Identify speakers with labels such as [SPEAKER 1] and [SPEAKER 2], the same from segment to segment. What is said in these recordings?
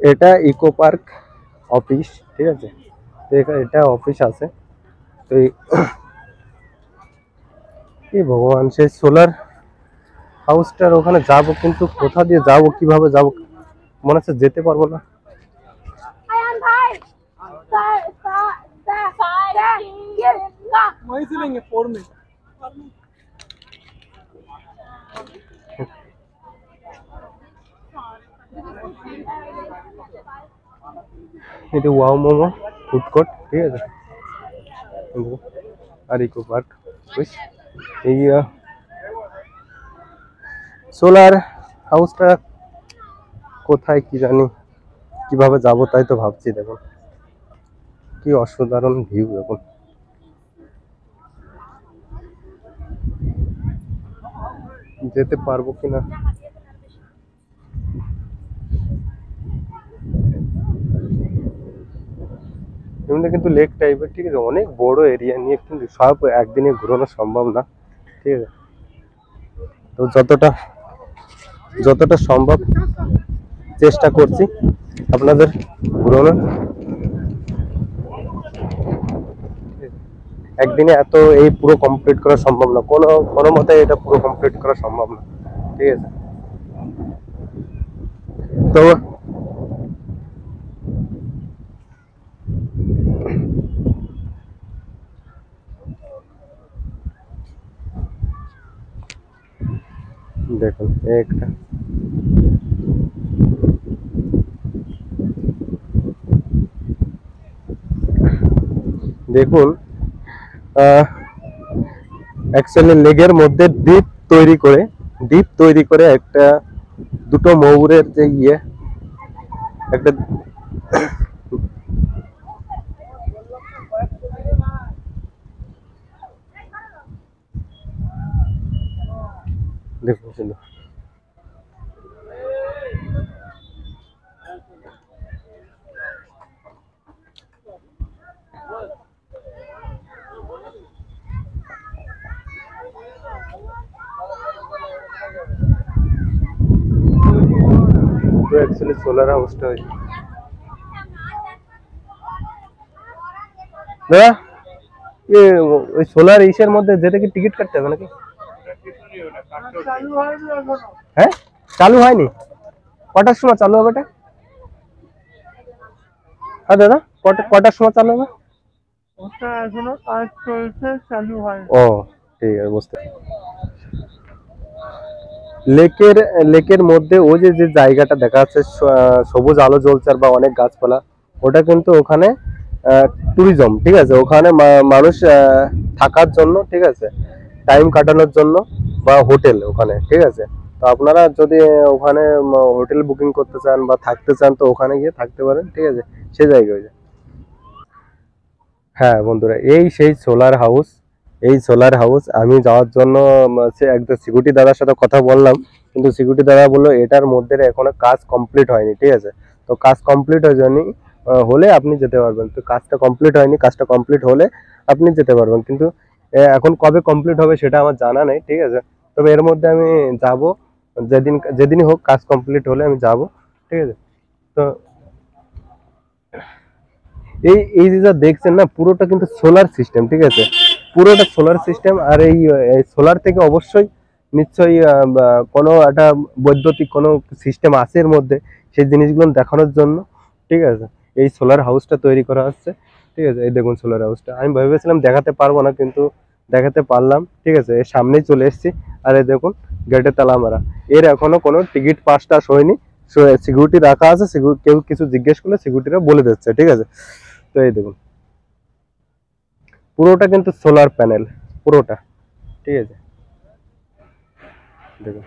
[SPEAKER 1] এটা eco park office ঠিক আছে তো এটা অফিস আছে তো এই ভগবান সেই সোলার হাউসটার ওখানে যাব কিন্তু কোথা দিয়ে যাব কীভাবে যাব মনে হচ্ছে যেতে পারব না এটা ওয়াও মোমো, ফুড কোর্ট, ঠিক আছে? আর ইকো পার্ক বুঝ এই সোলার হাউসটা কোথায় কি জানি, কীভাবে যাব তাই তো ভাবছি দেখুন কি অসাধারণ ভিউ দেখুন যেতে পারব কিনা? এমনি কিন্তু লেক টাইপের ঠিক আছে? অনেক বড় এরিয়া নিয়ে কিন্তু সব একদিনে ঘুরানো সম্ভব না, ঠিক আছে? তো যতটা যতটা সম্ভব চেষ্টা করছি আপনাদের ঘুরানোর। একদিনে এত এই পুরো কমপ্লিট করা সম্ভব না, কোনো কোনো মতে এটা পুরো কমপ্লিট করা সম্ভব না, ঠিক আছে? তো দেখুন এই একটা দেখুন অ্যাকচুয়ালি লেগের মধ্যে দ্বীপ তৈরি করে, দ্বীপ তৈরি করে একটা দুটো ময়ূরের যে ইয়ে একটা দেখুন সোলার হাউসটা হয় দাদা ওই সোলার ইসের মধ্যে যেতে কি টিকিট কাটতে হবে নাকি? হ্যাঁ চালু হয়নি। কটার সময় চালু হবে এটা? হ্যাঁ দাদা কটা কটার সময় চালু হবে?
[SPEAKER 2] ওটা এখনও কাজ চলছে চালু হয়
[SPEAKER 1] ও ঠিক আছে বুঝতে লেকের লেকের মধ্যে ওই যে যে জায়গাটা দেখা যাচ্ছে সবুজ আলো জ্বলছে আর বা অনেক গাছপালা ওটা কিন্তু ওখানে ট্যুরিজম ঠিক আছে? ওখানে মা- মানুষ থাকার জন্য ঠিক আছে? টাইম কাটানোর জন্য বা হোটেল ওখানে, ঠিক আছে? তো আপনারা যদি ওখানে হোটেল বুকিং করতে চান বা থাকতে চান, তো ওখানে গিয়ে থাকতে পারেন, ঠিক আছে? সে জায়গায়। হ্যাঁ বন্ধুরা, এই সেই সোলার হাউস এই সোলার হাউস আমি যাওয়ার জন্য সে একদম সিকিউরিটি দাদার সাথে কথা বললাম, কিন্তু সিকিউরিটি দাদা বলল, এটার মধ্যে এখনও কাজ কমপ্লিট হয়নি ঠিক আছে? তো কাজ কমপ্লিট হয়ে যায়নি হলে আপনি যেতে পারবেন। তো কাজটা কমপ্লিট হয়নি, কাজটা কমপ্লিট হলে আপনি যেতে পারবেন। কিন্তু এখন কবে কমপ্লিট হবে সেটা আমার জানা নেই, ঠিক আছে? তবে এর মধ্যে আমি যাব, যেদিন, যেদিনই হোক কাজ কমপ্লিট হলে আমি যাব, ঠিক আছে? তো এই এই যে যা দেখছেন না, পুরোটা কিন্তু সোলার সিস্টেম ঠিক আছে? পুরোটা সোলার সিস্টেম আর এই সোলার থেকে অবশ্যই নিশ্চয়ই কোনো একটা বৈদ্যুতিক কোনো সিস্টেম আছে এর মধ্যে, সেই জিনিসগুলো দেখানোর জন্য, ঠিক আছে? এই সোলার হাউসটা তৈরি করা হচ্ছে। ঠিক আছে? এই দেখুন সোলার হাউসটা আমি ভেবেছিলাম দেখাতে পারব না, কিন্তু দেখাতে পারলাম, ঠিক আছে? এর সামনেই চলে এসেছি। আর এই দেখুন গেটে তালা মারা। এর এখনও কোনো টিকিট পাস টাস হয়নি। সিকিউরিটি রাখা আছে কেউ কিছু জিজ্ঞেস করলে সিকিউরিটিরা বলে দিচ্ছে, ঠিক আছে? তো এই দেখুন। পুরোটা কিন্তু সোলার প্যানেল পুরোটা, ঠিক আছে? দেখুন।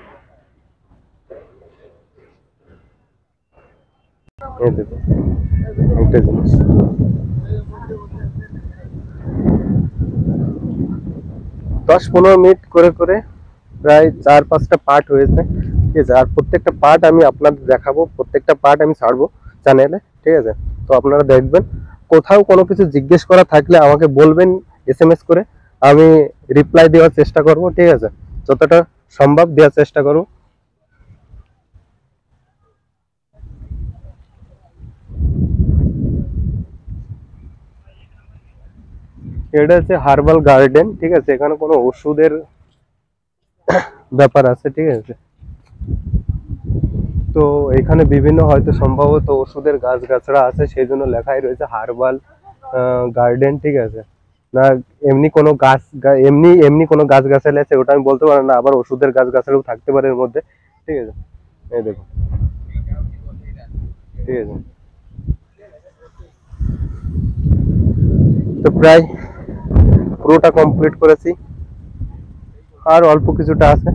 [SPEAKER 1] এই দেখুন, একটা জিনিস। দশ পনেরো মিনিট করে করে প্রায় চার পাঁচটা পার্ট হয়েছে। ঠিক আছে? আর প্রত্যেকটা পার্ট আমি আপনাদের দেখাবো, প্রত্যেকটা পার্ট আমি ছাড়বো চ্যানেলে ঠিক আছে? তো আপনারা দেখবেন। কোথাও কোনো কিছু জিজ্ঞেস করা থাকলে আমাকে বলবেন এস করে, আমি রিপ্লাই দেওয়ার চেষ্টা করব, ঠিক আছে? যতটা সম্ভব দেওয়ার চেষ্টা করব। এটা হচ্ছে হার্বাল গার্ডেন, ঠিক আছে? এখানে কোনো ওষুধের ব্যাপার আছে, ঠিক আছে? তো এখানে বিভিন্ন হয়তো সম্ভবত ওষুধের গাছ গাছড়া আছে, সেই জন্য লেখাই রয়েছে হার্বাল গার্ডেন, ঠিক আছে? না, এমনি কোনো গাছ এমনি এমনি কোনো গাছ গাছালি আছে, ওটা আমি বলতে পারব না, আবার ওষুধের গাছ গাছালিও থাকতে পারে এর মধ্যে, ঠিক আছে? এই দেখো ঠিক আছে? তো প্রায় পুরোটা কমপ্লিট করেছি। আর অল্প কিছুটা আছে।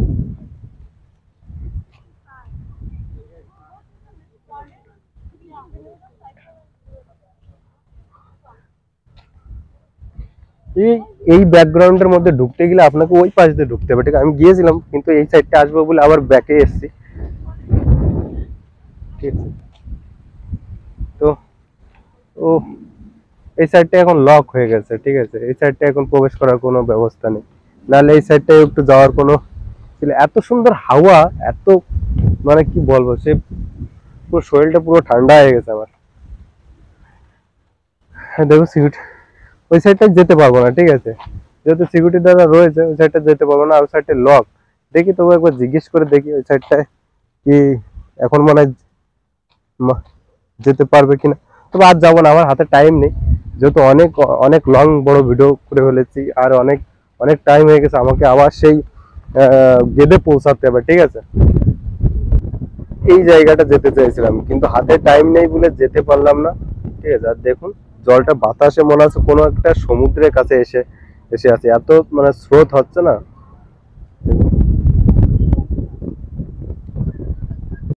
[SPEAKER 1] এই এই ব্যাকগ্রাউন্ডের মধ্যে ঢুকতে গেলে আপনাকে ওই পাশ দিয়ে ঢুকতে হবে, ঠিক আমি গিয়েছিলাম, কিন্তু এই সাইডটা আসব বলে আবার ব্যাকে এসেছি। ঠিক আছে। তো, ও এই সাইডটা এখন লক হয়ে গেছে, ঠিক আছে? এই সাইডটা এখন প্রবেশ করার কোনো ব্যবস্থা নেই। নাহলে এই সাইডটা একটু যাওয়ার কোনো ছিল। এত সুন্দর হাওয়া, এত মানে কি বলব, সে পুরো শরীরটা পুরো ঠান্ডা হয়ে গেছে আমার। হ্যাঁ দেখো সিকিউরিটি ওই সাইডটা যেতে পারব না, ঠিক আছে? যেহেতু সিকিউরিটি দাদা রয়েছে, ওই সাইডটা যেতে পারব না ওই সাইডটা লক দেখি তবু একবার জিজ্ঞেস করে দেখি ওই সাইডটায় কি এখন মনে হয় যেতে পারবে কিনা। তবে আজ যাব না, আমার হাতে টাইম নেই। যেহেতু অনেক অনেক লং বড় ভিডিও করে ফেলেছি আর অনেক অনেক টাইম হয়ে গেছে আমাকে আবার সেই গেদে পৌঁছাতে হবে, ঠিক আছে? এই জায়গাটা যেতে চাইছিলাম, কিন্তু হাতে টাইম নেই বলে যেতে পারলাম না, ঠিক আছে? আর দেখুন, জলটা বাতাসে মনে আছে কোনো একটা সমুদ্রের কাছে এসে এসে আছে। এত মানে স্রোত হচ্ছে না।